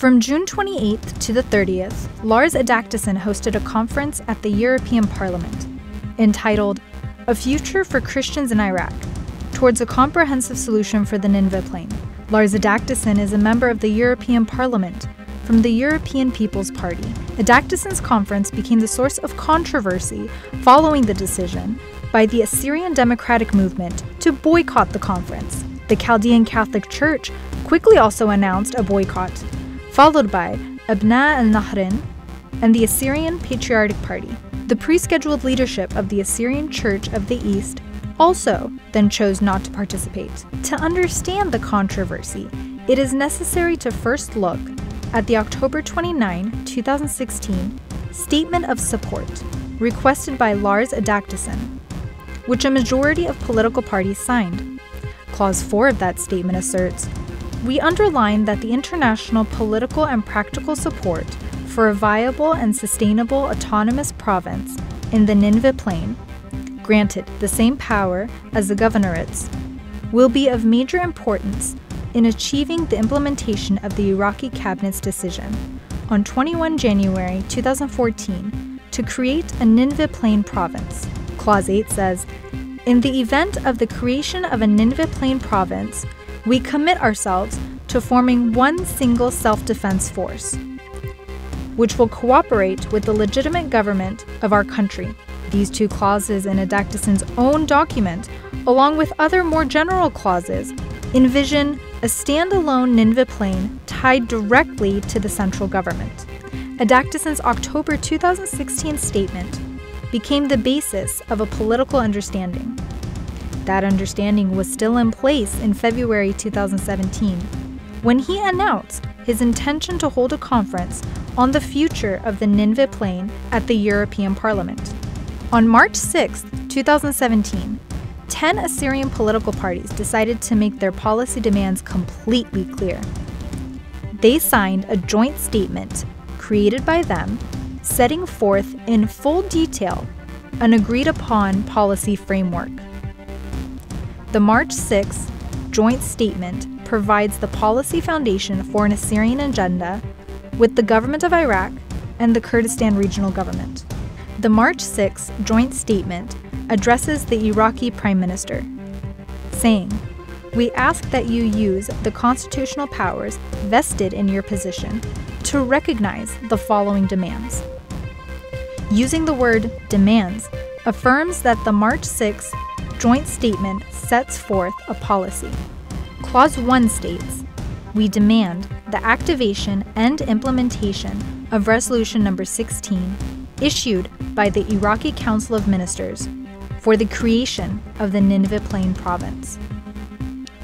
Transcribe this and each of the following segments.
From June 28th to the 30th, Lars Adaktusson hosted a conference at the European Parliament entitled A Future for Christians in Iraq Towards a Comprehensive Solution for the Nineveh Plain. Lars Adaktusson is a member of the European Parliament from the European People's Party. Adaktusson's conference became the source of controversy following the decision by the Assyrian Democratic Movement to boycott the conference. The Chaldean Catholic Church quickly also announced a boycott, followed by Abna al Nahrin and the Assyrian Patriotic Party. The pre scheduled leadership of the Assyrian Church of the East also then chose not to participate. To understand the controversy, it is necessary to first look at the October 29, 2016 Statement of Support requested by Lars Adaktusson, which a majority of political parties signed. Clause 4 of that statement asserts We underline that the international political and practical support for a viable and sustainable autonomous province in the Nineveh Plain, granted the same power as the governorates, will be of major importance in achieving the implementation of the Iraqi cabinet's decision on 21 January 2014 to create a Nineveh Plain province. Clause 8 says, In the event of the creation of a Nineveh Plain province, we commit ourselves to forming one single self defense force, which will cooperate with the legitimate government of our country. These two clauses in Adaktusson's own document, along with other more general clauses, envision a standalone Nineveh Plain tied directly to the central government. Adaktusson's October 2016 statement became the basis of a political understanding. That understanding was still in place in February 2017 when he announced his intention to hold a conference on the future of the Nineveh Plain at the European Parliament. On March 6, 2017, 10 Assyrian political parties decided to make their policy demands completely clear. They signed a joint statement created by them setting forth in full detail an agreed upon policy framework. The March 6 joint statement provides the policy foundation for an Assyrian agenda with the government of Iraq and the Kurdistan Regional Government. The March 6 joint statement addresses the Iraqi Prime Minister, saying, We ask that you use the constitutional powers vested in your position to recognize the following demands. Using the word demands affirms that the March 6 joint statement sets forth a policy. Clause 1 states, We demand the activation and implementation of Resolution Number 16 issued by the Iraqi Council of Ministers for the creation of the Nineveh Plain province.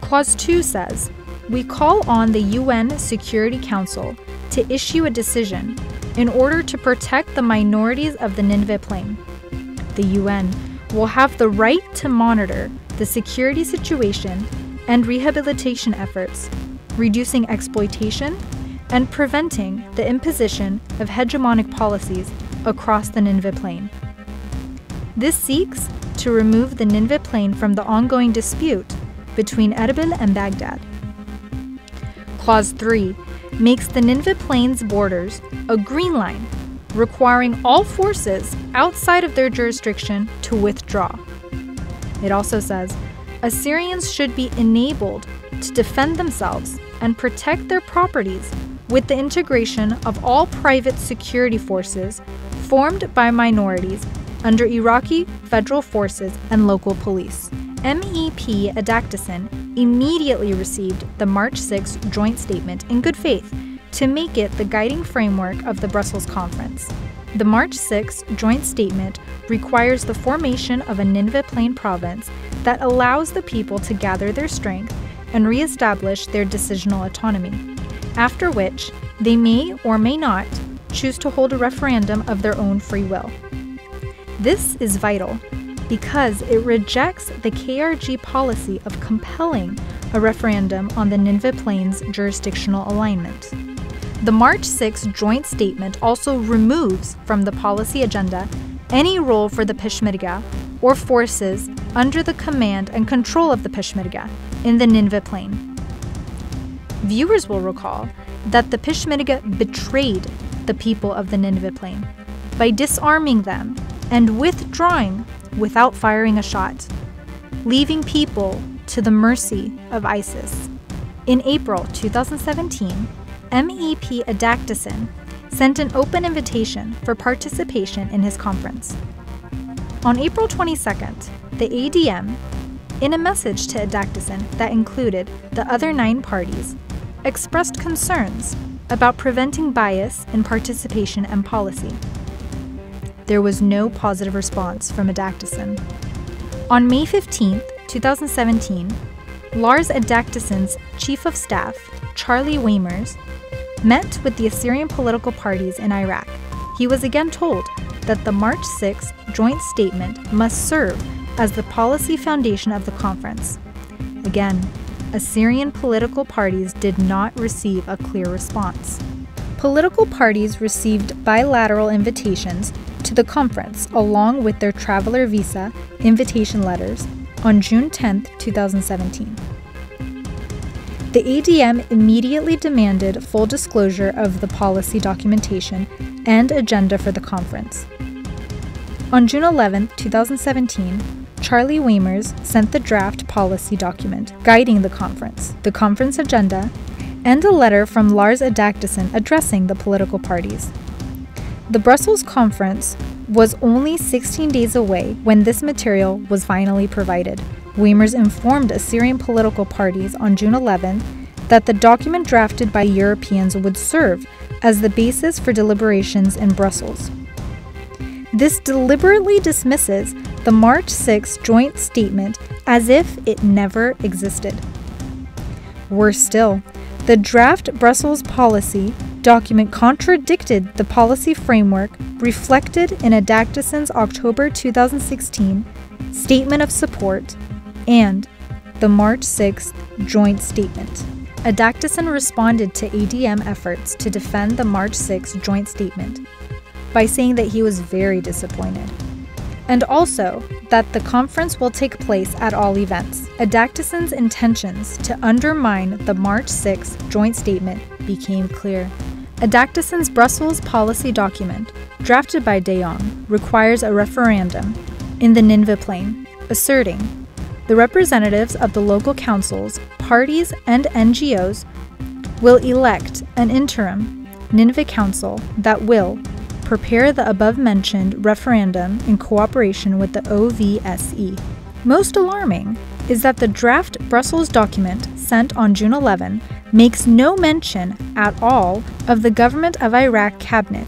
Clause 2 says, We call on the UN Security Council to issue a decision in order to protect the minorities of the Nineveh Plain. The UN will have the right to monitor the security situation and rehabilitation efforts, reducing exploitation and preventing the imposition of hegemonic policies across the Nineveh Plain. This seeks to remove the Nineveh Plain from the ongoing dispute between Erbil and Baghdad. Clause 3 makes the Nineveh Plain's borders a green line, requiring all forces outside of their jurisdiction to withdraw. It also says Assyrians should be enabled to defend themselves and protect their properties with the integration of all private security forces formed by minorities under Iraqi federal forces and local police. MEP Adaktusson immediately received the March 6 joint statement in good faith to make it the guiding framework of the Brussels conference. The March 6 joint statement requires the formation of a Nineveh Plain province that allows the people to gather their strength and reestablish their decisional autonomy, after which they may or may not choose to hold a referendum of their own free will. This is vital because it rejects the KRG policy of compelling a referendum on the Nineveh Plains jurisdictional alignment. The March 6 joint statement also removes from the policy agenda any role for the Peshmerga or forces under the command and control of the Peshmerga in the Nineveh Plain. Viewers will recall that the Peshmerga betrayed the people of the Nineveh plain by disarming them and withdrawing without firing a shot, leaving people to the mercy of ISIS. In April 2017, MEP Adaktusson sent an open invitation for participation in his conference. On April 22nd, the ADM, in a message to Adaktusson that included the other nine parties, expressed concerns about preventing bias in participation and policy. There was no positive response from Adaktusson. On May 15, 2017, Lars Adaktusson's chief of staff, Charlie Weimers, met with the Assyrian political parties in Iraq. He was again told that the March 6 joint statement must serve as the policy foundation of the conference. Again, Assyrian political parties did not receive a clear response. Political parties received bilateral invitations to the conference along with their traveler visa invitation letters on June 10, 2017. The ADM immediately demanded full disclosure of the policy documentation and agenda for the conference. On June 11, 2017, Charlie Weimers sent the draft policy document guiding the conference, the conference agenda, and a letter from Lars Adaktusson addressing the political parties. The Brussels conference was only 16 days away when this material was finally provided. Weimers informed Assyrian political parties on June 11 that the document drafted by Europeans would serve as the basis for deliberations in Brussels. This deliberately dismisses the March 6 joint statement as if it never existed. Worse still, the draft Brussels policy document contradicted the policy framework reflected in Adaktusson's October 2016 Statement of Support and the March 6th Joint Statement. Adaktusson responded to ADM efforts to defend the March 6 joint statement by saying that he was very disappointed. And also that the conference will take place at all events. Adaktusson's intentions to undermine the March 6 joint statement became clear. Adaktusson's Brussels policy document, drafted by De Jong, requires a referendum in the Nineveh Plain, asserting the representatives of the local councils, parties, and NGOs will elect an interim Nineveh Council that will prepare the above mentioned referendum in cooperation with the OVSE. Most alarming is that the draft Brussels document sent on June 11 makes no mention at all of the government of Iraq cabinet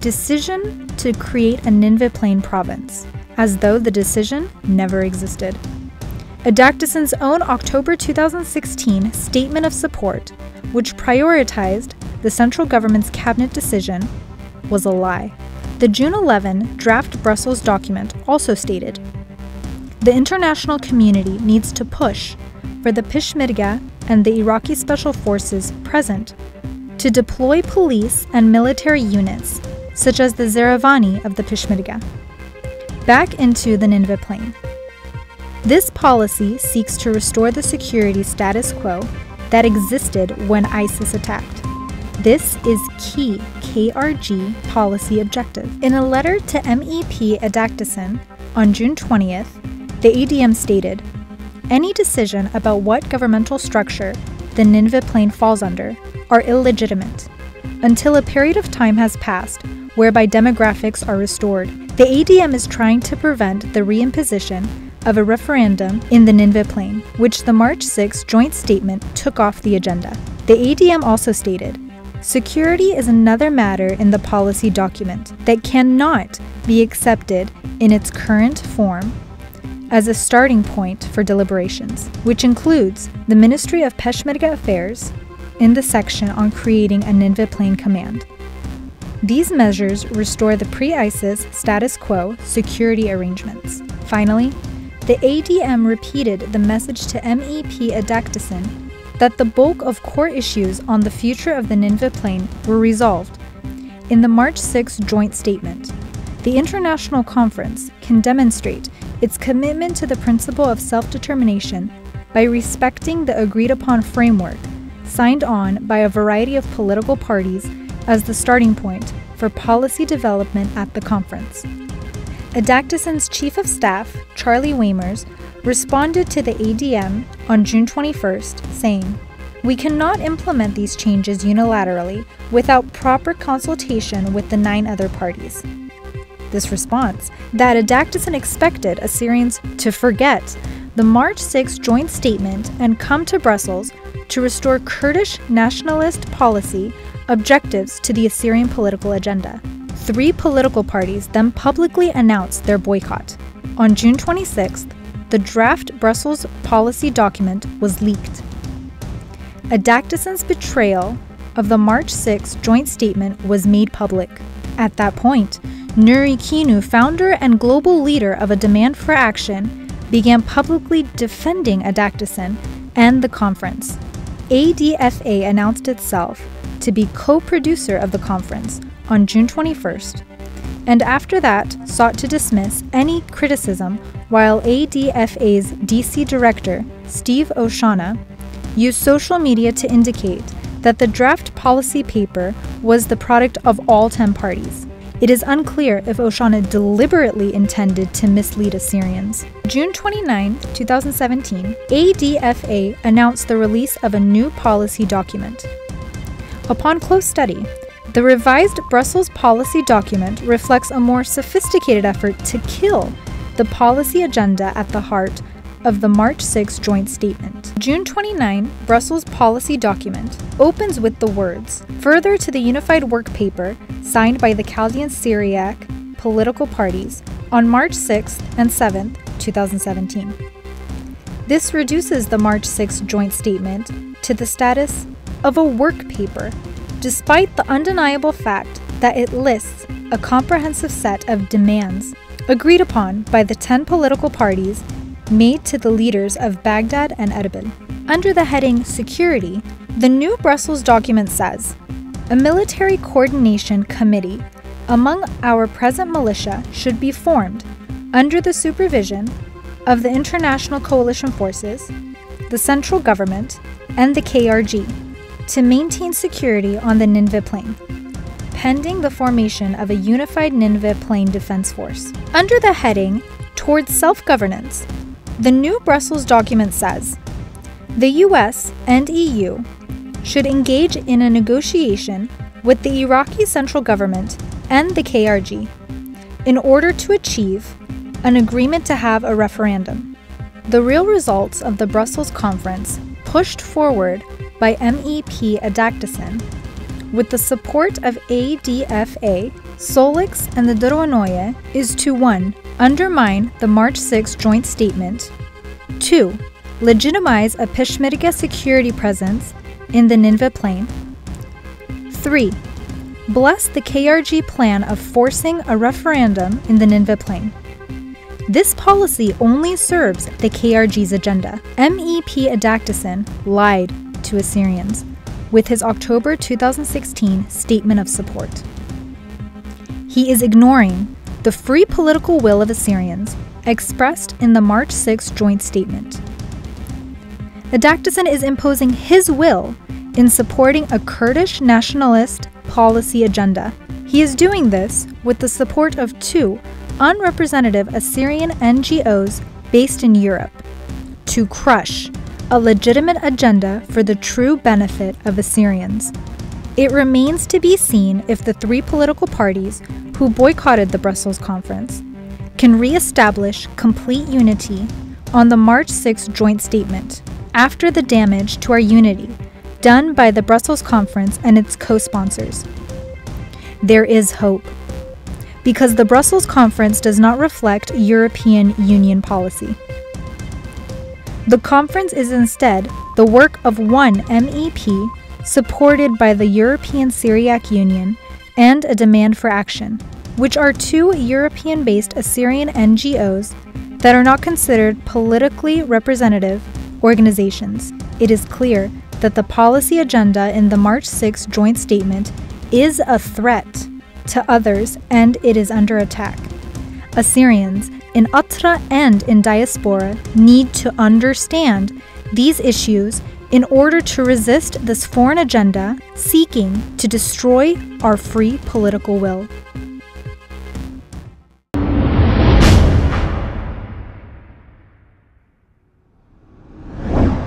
decision to create a Nineveh Plain province, as though the decision never existed. Adaktusson's own October 2016 statement of support, which prioritized the central government's cabinet decision, was a lie. The June 11 draft Brussels document also stated the international community needs to push for the Peshmerga and the Iraqi special forces present to deploy police and military units, such as the Zeravani of the Peshmerga, back into the Nineveh plain. This policy seeks to restore the security status quo that existed when ISIS attacked. This is key KRG policy objective. In a letter to MEP Adaktusson on June 20th, the ADM stated Any decision about what governmental structure the Nineveh Plain falls under are illegitimate until a period of time has passed whereby demographics are restored. The ADM is trying to prevent the reimposition of a referendum in the Nineveh Plain, which the March 6 joint statement took off the agenda. The ADM also stated Security is another matter in the policy document that cannot be accepted in its current form as a starting point for deliberations, which includes the Ministry of Peshmerga Affairs in the section on creating a Nineveh Plain Command. These measures restore the pre ISIS status quo security arrangements. Finally, the ADM repeated the message to MEP Adaktusson that the bulk of core issues on the future of the Nineveh Plain were resolved in the March 6 joint statement. The international conference can demonstrate its commitment to the principle of self determination by respecting the agreed upon framework signed on by a variety of political parties as the starting point for policy development at the conference. Adaktusson's chief of staff, Charlie Weimers, responded to the ADM on June 21st, saying, We cannot implement these changes unilaterally without proper consultation with the nine other parties. This response, that Adaktusson expected Assyrians to forget the March 6 joint statement and come to Brussels to restore Kurdish nationalist policy objectives to the Assyrian political agenda. Three political parties then publicly announced their boycott. On June 26th, the draft Brussels policy document was leaked. Adaktusson's betrayal of the March 6 joint statement was made public. At that point, Nuri Kino, founder and global leader of a demand for action, began publicly defending Adaktusson and the conference. ADFA announced itself to be co producer of the conference on June 21st, and after that sought to dismiss any criticism while ADFA's DC director, Steve Oshana, used social media to indicate that the draft policy paper was the product of all 10 parties. It is unclear if Oshana deliberately intended to mislead Assyrians. June 29, 2017, ADFA announced the release of a new policy document. Upon close study, the revised Brussels policy document reflects a more sophisticated effort to kill the policy agenda at the heart of the March 6 joint statement. June 29 Brussels policy document opens with the words Further to the unified work paper signed by the Chaldean Syriac political parties on March 6th and 7th, 2017. This reduces the March 6 joint statement to the status of a work paper, despite the undeniable fact that it lists a comprehensive set of demands agreed upon by the 10 political parties made to the leaders of Baghdad and Erbil. Under the heading Security, the new Brussels document says a military coordination committee among our present militia should be formed under the supervision of the International Coalition Forces, the central government, and the KRG to maintain security on the Nineveh Plain, pending the formation of a unified Nineveh Plain Defense Force. Under the heading Towards Self Governance, the new Brussels document says the US and EU should engage in a negotiation with the Iraqi central government and the KRG in order to achieve an agreement to have a referendum. The real results of the Brussels conference, pushed forward by MEP Adaktusson, with the support of ADFA, Sallux, and the Dawronoye, is to 1 undermine the March 6 joint statement, 2. Legitimize a Peshmerga security presence in the Nineveh Plain, 3. Bless the KRG plan of forcing a referendum in the Nineveh Plain. This policy only serves the KRG's agenda. MEP Adaktusson lied to Assyrians with his October 2016 statement of support. He is ignoring the free political will of Assyrians, expressed in the March 6 joint statement. Adaktusson is imposing his will in supporting a Kurdish nationalist policy agenda. He is doing this with the support of two unrepresentative Assyrian NGOs based in Europe to crush a legitimate agenda for the true benefit of Assyrians. It remains to be seen if the three political parties who boycotted the Brussels conference, can re-establish complete unity on the March 6 joint statement after the damage to our unity done by the Brussels conference and its co-sponsors. There is hope because the Brussels conference does not reflect European Union policy. The conference is instead the work of one MEP supported by the European Syriac Union and a demand for action, which are two European based Assyrian NGOs that are not considered politically representative organizations. It is clear that the policy agenda in the March 6 joint statement is a threat to others and it is under attack. Assyrians in Atra and in diaspora need to understand these issues in order to resist this foreign agenda seeking to destroy our free political will.